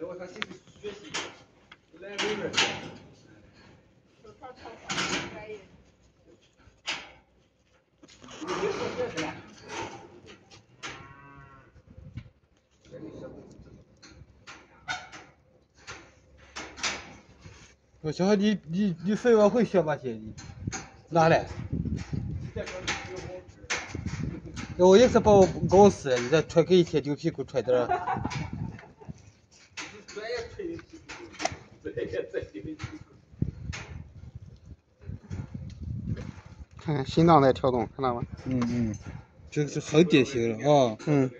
我他其实学习，来这边。手套套上，可以。你说这是啥？我小孩，你你你飞完会学把鞋的？哪来？我也是报公司，你再穿给一天牛皮裤穿的。专业吹的屁股，专业吹的。看看心脏在跳动，看到吗？嗯嗯，这是很典型的啊。嗯。